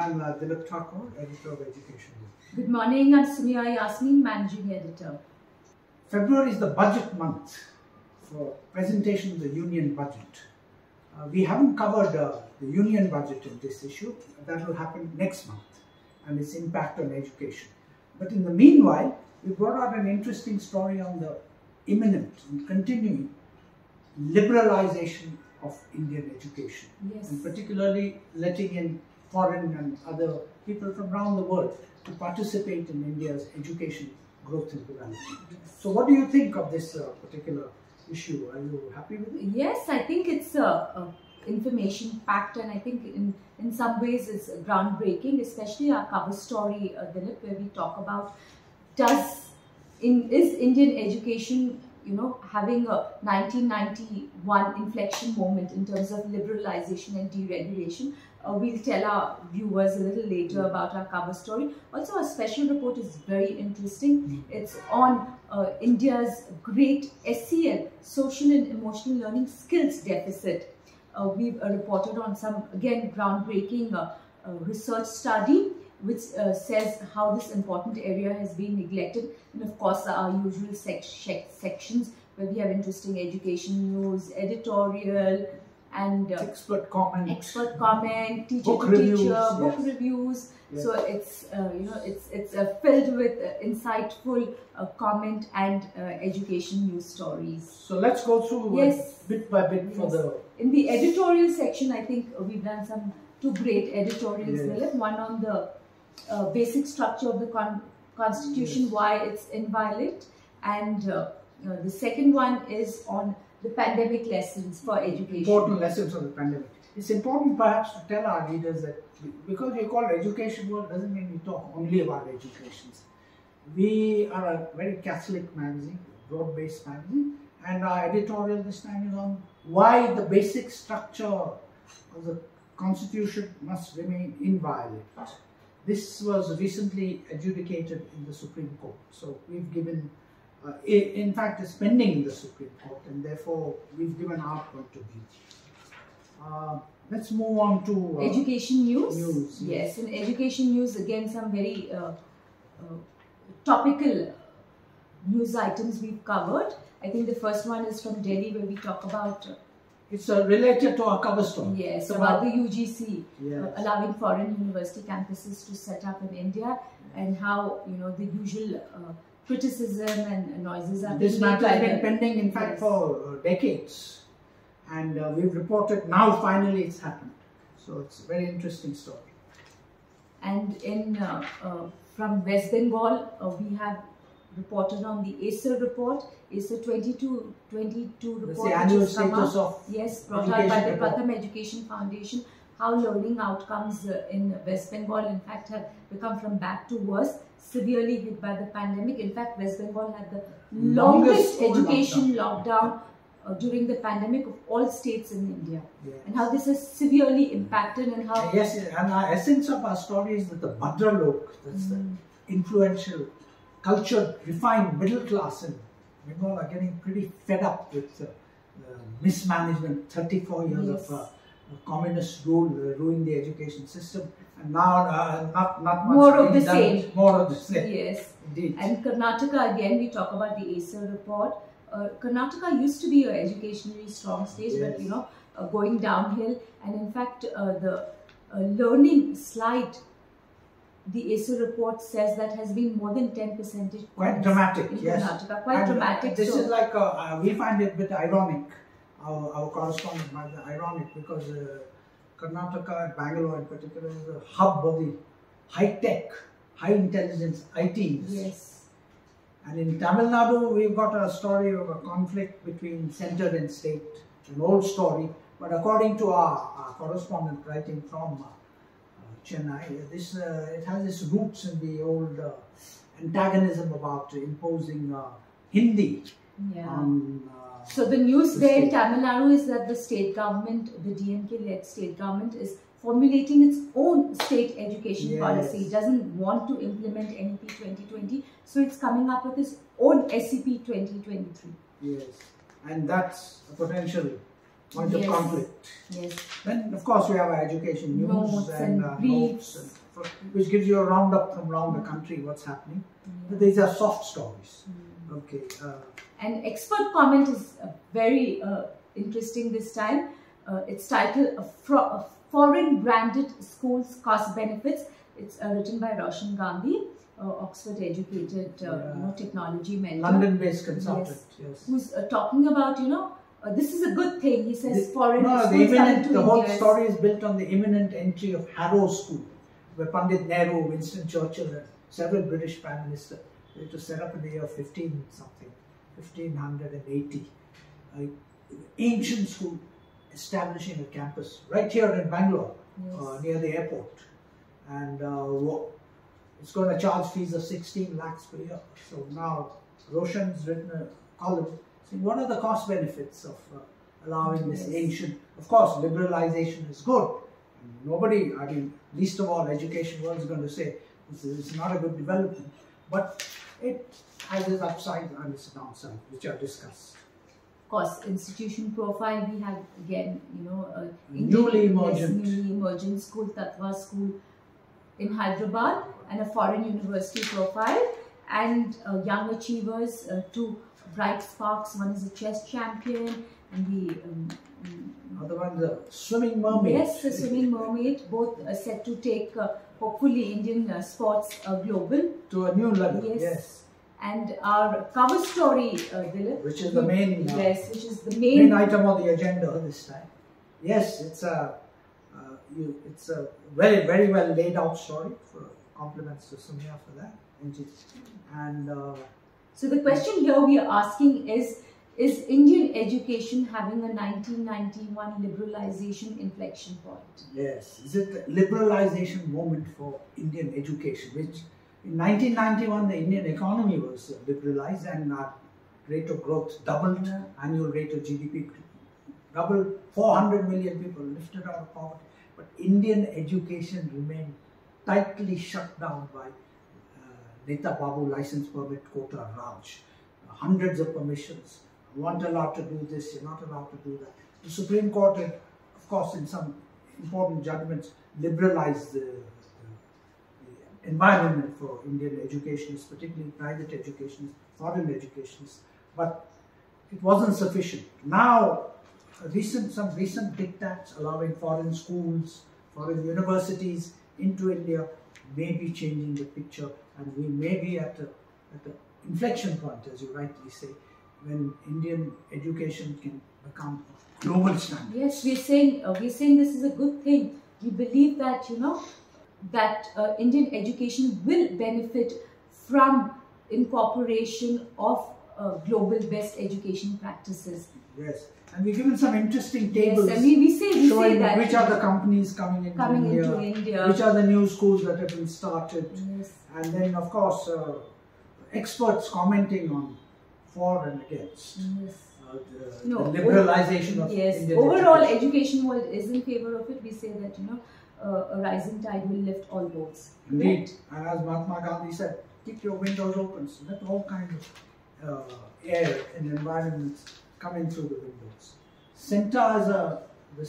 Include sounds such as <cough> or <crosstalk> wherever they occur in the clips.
I'm Dilip Thakore, editor of Education. Good morning, I'm Summiya Yasmeen, managing editor. February is the budget month for presentation of the union budget. Uh, we haven't covered uh, the union budget in this issue. That will happen next month and its impact on education. But in the meanwhile, we brought out an interesting story on the imminent and continuing liberalization of Indian education. Yes. And particularly letting in foreign and other people from around the world to participate in India's education growth and development. So, what do you think of this uh, particular issue? Are you happy with it? Yes, I think it's a, a information packed, and I think in in some ways it's groundbreaking. Especially our cover story, uh, Dilip, where we talk about does in is Indian education you know having a 1991 inflection moment in terms of liberalization and deregulation uh, we'll tell our viewers a little later about our cover story. Also, our special report is very interesting. It's on uh, India's great SEL, social and emotional learning skills deficit. Uh, we've uh, reported on some, again, groundbreaking uh, uh, research study which says how this important area has been neglected. And of course, our usual sec sections where we have interesting education news, editorial, and uh, expert comment, expert comment, teacher book to reviews, teacher, book reviews. Yes. So it's uh, you know it's it's uh, filled with uh, insightful uh, comment and uh, education news stories. So let's go through uh, Yes. bit by bit for the In the editorial section, I think we've done some two great editorials. Yes. One on the Uh, basic structure of the con- constitution, Yes. why it's inviolate, and uh, uh, the second one is on the pandemic lessons for education. important lessons of the pandemic. It's important perhaps to tell our readers that because we call education world doesn't mean we talk only about educations. We are a very Catholic magazine, broad-based magazine, and our editorial this time is on why the basic structure of the constitution must remain inviolate. This was recently adjudicated in the Supreme Court, so we've given uh, in fact is pending in the Supreme Court and therefore we've given our point of view. Uh, let's move on to uh, education news. news yes. yes, in education news again some very uh, uh, topical news items we've covered. I think the first one is from Delhi where we talk about uh, it's uh, related to our cover story. Yes, it's about, about, the UGC yes. uh, allowing foreign university campuses to set up in India and how you know the usual uh, criticism and noises are This matter has been pending, in fact, yes. for uh, decades, and uh, we've reported now. Finally, it's happened. So it's a very interesting story. And in uh, uh from West Bengal, uh, we have reported on the ASER report, ASER 22, 22 report. the annual status of Yes, brought out by the Pratham Education Foundation how learning outcomes uh, in West Bengal in fact have become from bad to worse, severely hit by the pandemic. In fact, West Bengal had the longest, longest education lockdown, lockdown uh, during the pandemic of all states in India. Yes. And how this has severely impacted and how... Yes, and our essence of our story is that the Bhadra Lok, that's mm. the influential, cultured, refined middle class in Bengal are getting pretty fed up with uh, mismanagement, 34 years yes. of uh, communist rule uh, ruined the education system. And now uh, not not much more of the done, same. More of the same. Yes. Indeed. And karnataka again we talk about the ASER report. Uh, karnataka used to be an educationally strong state yes. but you know uh, going downhill. And in fact uh, the uh, learning slide the ASER report says that has been more than 10 percentage Quite dramatic, yes. Karnataka. Quite and uh, dramatic. This so is like, uh, uh, we find it a bit ironic. Our, our correspondent finds it ironic because Karnataka, Bangalore in particular, is a hub of the high tech, high intelligence IT Yes. And in Tamil Nadu, we've got a story of a conflict between center and state, an old story. But according to our, our correspondent writing from uh, Chennai, this uh, it has its roots in the old uh, antagonism about imposing uh, Hindi yeah. on uh, so the news the there in Tamil Nadu is that the state government, the DMK-led state government, is formulating its own state education yes. policy. It doesn't want to implement NEP 2020, so it's coming up with its own SEP 2023. Yes, and that's a potential point Yes. of conflict. Yes. Then, of course, we have our education news Notes and, and uh, notes, and, for- which gives you a roundup from around the country what's happening. But these are soft stories. Okay. Uh, And expert comment is uh, very uh, interesting this time. Uh, it's titled a, Fro- a Foreign Branded Schools Cost Benefits. It's uh, written by Roshan Gandhi, uh, Oxford educated uh, Yeah. you know, technology mentor. London-based consultant. Yes. Who's uh, talking about, you know, uh, this is a good thing. He says The- foreign no, the imminent, the whole story is built on the imminent entry of Harrow School, where Pandit Nehru, Winston Churchill, and several British prime ministers they to set up in the year 15 something, 1580. An ancient school establishing a campus right here in Bangalore, Yes. uh, near the airport. And uh, it's going to charge fees of 16 lakhs per year. So now Roshan's written a column saying what are the cost benefits of uh, allowing this Yes. ancient, of course, liberalization is good. Nobody, I mean, least of all, education world is going to say this is not a good development, but it has its upside and its downside, which are discussed. Of course, institution profile, we have again, you know, uh, Newly emergent. newly emergent school, Tatva School in Hyderabad, and a foreign university profile, and uh, young achievers, uh, two bright sparks. One is a chess champion, and the um, mm, Other one, the swimming mermaid. yes, the swimming mermaid. Both are set to take uh, hopefully Indian uh, sports uh, global. To a new level, Yes. yes. And our cover story, uh, Dilip, Which is the main, uh, yes, which is the main main item on the agenda this time. Yes, it's a, uh, you, it's a very, very well laid out story. For compliments to Summiya for that. And uh, So the question here we are asking is, is Indian education having a 1991 liberalization inflection point? yes, is it the liberalization moment for Indian education? Which in 1991 the Indian economy was liberalized and our rate of growth doubled, Yeah. annual rate of GDP doubled, 400 million people lifted out of poverty. But Indian education remained tightly shut down by Neta Babu license permit quota Raj. Hundreds of permissions. You aren't allowed to do this, you're not allowed to do that. The Supreme Court, had, of course, in some important judgments, liberalized the, the, environment for Indian educationists, particularly private educationists, foreign educationists. But it wasn't sufficient. Now, recent some recent diktats allowing foreign schools, foreign universities into India may be changing the picture, and we may be at the, at an inflection point, as you rightly say, when Indian education can become a global standard. Yes, we're saying uh, we're saying this is a good thing. We believe that you know that uh, Indian education will benefit from incorporation of uh, global best education practices. Yes, and we've given some interesting tables. Yes, tables and we, we say we say that which are the companies coming into coming India, into India. which are the new schools that have been started, yes. and then of course uh, experts commenting on for and against. Yes. uh, the, No, the liberalization of Yes, Indian overall education. education world is in favor of it. We say that you know uh, a rising tide will lift all boats. Indeed, and as Mahatma Gandhi said, keep your windows open so let all kinds of uh, air and environments coming through the windows. CENTA is a, the,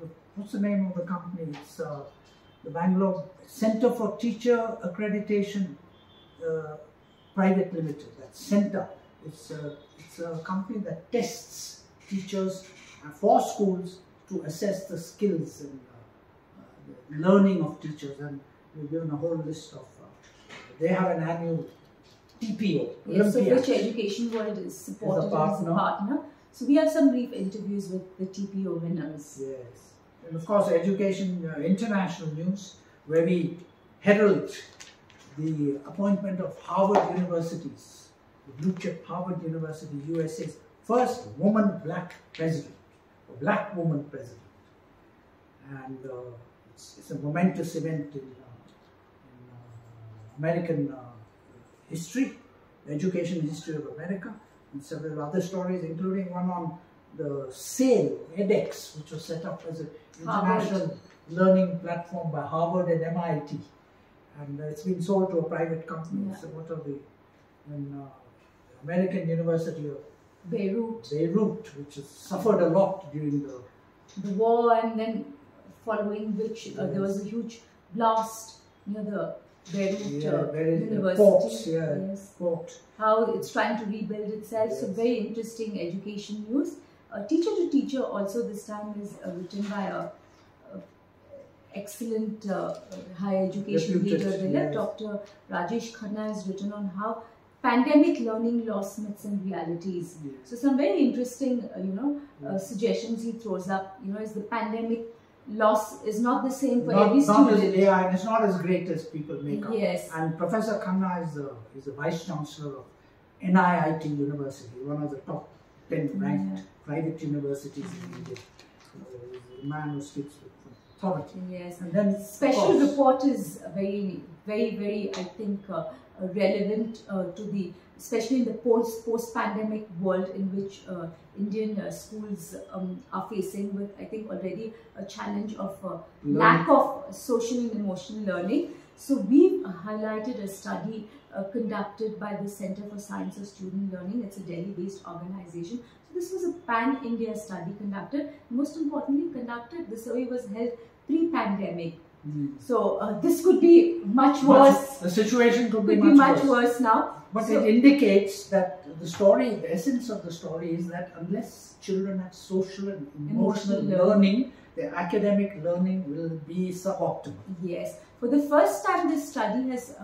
the, what's the name of the company? It's uh, the Bangalore Center for Teacher Accreditation uh, Private Limited. That's Center. It's a, it's a company that tests teachers uh, for schools to assess the skills and uh, uh, the learning of teachers. And we've given a whole list of. Uh, they have an annual TPO. Yes, so which education world is supported as a partner. partner. So we have some brief interviews with the TPO winners. Yes. And of course, education, uh, international news, where we herald the appointment of Harvard University's, the blue chip Harvard University, USA's first woman black president, a black woman president. And uh, it's, it's a momentous event in, uh, in uh, American uh, history, education history of America, and several other stories, including one on the SAIL, edX, which was set up as an international learning platform by Harvard and MIT. And it's been sold to a private company. Yeah. So, what are the, in, uh, American University of Beirut, Beirut, which has suffered a lot during the the war, and then following which uh, there was a huge blast near the Beirut yeah, very- University. ports, yeah, Yes. port. how it's trying to rebuild itself. So very interesting education news. Uh, teacher to teacher also this time is uh, written by a, excellent uh, higher education leader, yes. Dr. Rajesh Khanna has written on how pandemic learning loss myths and realities. Yes. So some very interesting, uh, you know, uh, suggestions he throws up. You know, is the pandemic loss is not the same for Not, every not as, student. yeah, and it's not as great as people make up. Yes. And Professor Khanna is the, is the Vice Chancellor of NIIT University, one of the top 10 ranked Yeah. private universities in India. Uh, man who speaks with authority. Yes. And then, Special report is very, very, very, I think, uh, uh, relevant uh, to the, especially in the post post pandemic world in which uh, Indian uh, schools um, are facing with, I think, already a challenge of uh, lack of social and emotional learning. So we've highlighted a study uh, conducted by the Center for Science of Student Learning. It's a Delhi-based organization. So this was a pan-India study conducted. Most importantly, conducted. The survey was held pre-pandemic. Mm. So uh, this could be much Much- worse. the situation could, Could be be much, much worse. worse now. But So- it indicates that the story, the essence of the story is that unless children have social and emotional, Emotional learning, their academic learning will be suboptimal. Yes. For the first time, this study has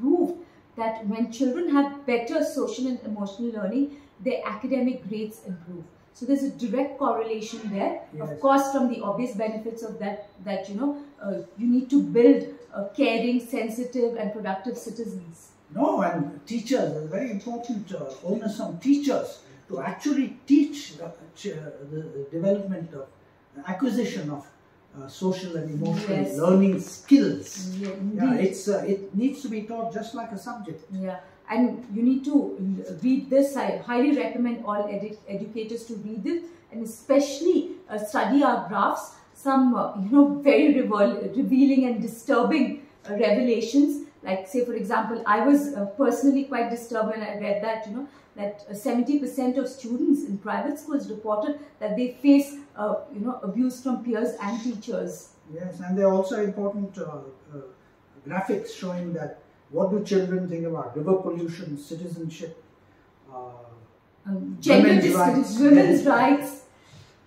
proved that when children have better social and emotional learning, their academic grades improve. So there's a direct correlation there. Of course, from the obvious benefits of that, that you know, uh, you need to build uh, caring, sensitive, and productive citizens. No, and teachers, a very important uh, onus on teachers to actually teach ch- uh, the development of acquisition of uh, social and emotional Yes. learning skills. Yeah, Yeah, it's uh, it needs to be taught just like a subject. Yeah, and you need to read this. I highly recommend all edu- educators to read this and especially uh, study our graphs. Some, uh, you know, very revealing and disturbing uh, revelations. Like, say, for example, I was uh, personally quite disturbed when I read that, you know, that uh, 70% of students in private schools reported that they face, uh, you know, abuse from peers and teachers. Yes, and there are also important uh, uh, graphics showing that what do children think about river pollution, citizenship, uh, um, gender Women's rights. women's rights,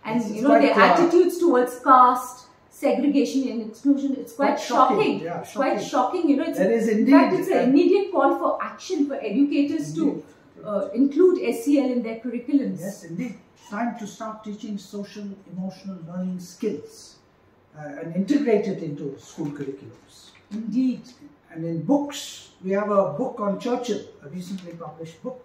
and It's you know their uh, attitudes towards caste, segregation, and exclusion. It's quite, Quite shocking, shocking. yeah, It's quite shocking. shocking. You know, it's is in fact it's an immediate call for action for educators Indeed. to uh, include SEL in their curriculums. Yes, indeed. Time to start teaching social emotional learning skills uh, and integrate it into school curriculums. Indeed. And in books, we have a book on Churchill, a recently published book.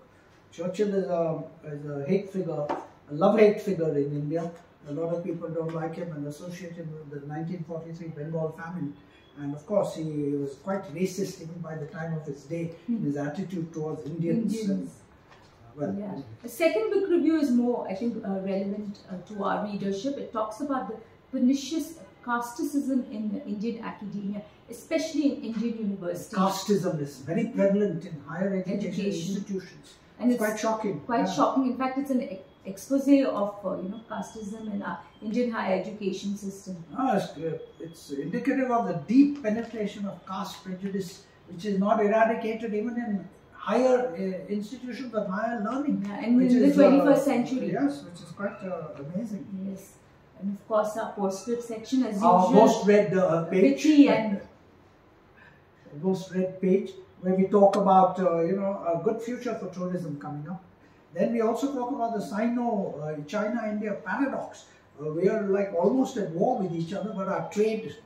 Churchill is a, is a hate figure, a love hate figure in India. A lot of people don't like him and associate him with the 1943 Bengal famine. And of course, he was quite racist even by the time of his day in his attitude towards Indians. And, Indians. uh, well, Yeah. The second book review is more, I think, uh, relevant uh, to our readership. It talks about the pernicious casteism in Indian academia, especially in Indian universities. casteism is very prevalent in higher education, Education. institutions. and it's, quite shocking. quite yeah. shocking. In fact, it's an expose of uh, you know casteism in our Indian higher education system. No, it's, uh, it's indicative of the deep penetration of caste prejudice, which is not eradicated even in higher uh, institutions of higher learning. Yeah, and which in the is, uh, 21st century. Yes, which is quite uh, amazing. Yes, and of course our postscript section as Our usual, most read uh, page, and most read page, where we talk about uh, you know a good future for tourism coming up. Then we also talk about the Sino uh, China-India paradox. Uh, we are like almost at war with each other, but our trade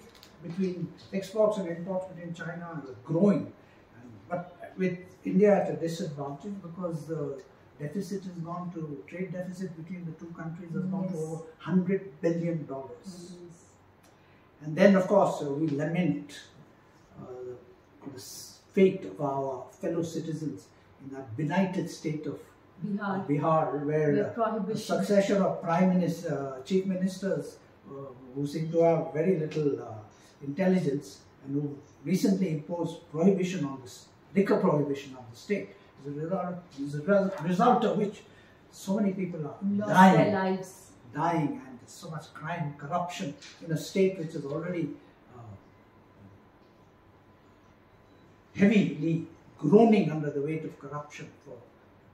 between exports and imports between China is growing. And, but with India at a disadvantage because the deficit has gone to trade deficit between the two countries has gone to over hundred billion dollars. And then, of course, uh, we lament uh, the fate of our fellow citizens in that benighted state of Bihar, Bihar, where where uh, succession of prime minister, uh, chief ministers uh, who seem to have very little uh, intelligence and who recently imposed prohibition on this liquor prohibition on the state. As a result, as a result of which so many people are Lost dying, their lives. dying, and so much crime, corruption in a state which is already uh, heavily groaning under the weight of corruption for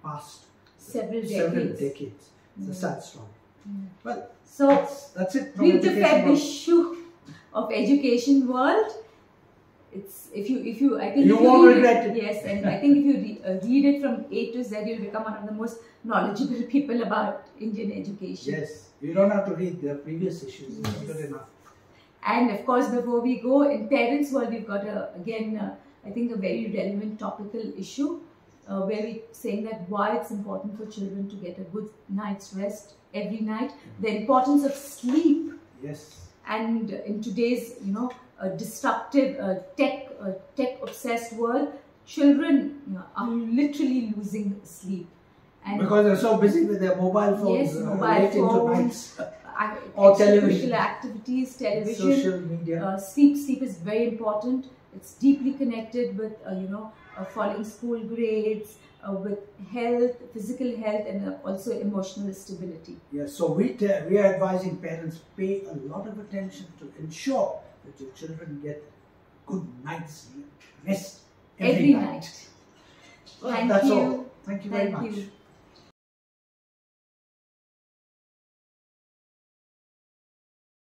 past Several several decades. decades. It's a sad story. Well, So, that's, that's it. with the Feb issue of education world, it's if you if you I think You won't read regret it. Yes, and <laughs> I think if you re, uh, read it from A to Z, you'll become one of the most knowledgeable <laughs> people about Indian education. Yes, you don't have to read the previous issues. It's good enough. And of course, before we go, in parents' world, we've got a, again, uh, I think, a very relevant topical issue uh, where we're saying that why it's important for children to get a good night's rest every night, the importance of sleep, Yes. and in today's, you know, uh, disruptive uh, tech uh, tech obsessed world, children you know, are literally losing sleep. And Because they're so busy with their mobile phones, Yes, uh, mobile phones, <laughs> Or television. activities, television, social media. uh, sleep sleep is very important it's deeply connected with uh, you know uh, falling school grades uh, with health physical health and uh, also emotional stability yes, so we we are advising parents pay a lot of attention to ensure that your children get good night's rest every, every night. night Well, Thank that's you. all. Thank you very thank much. you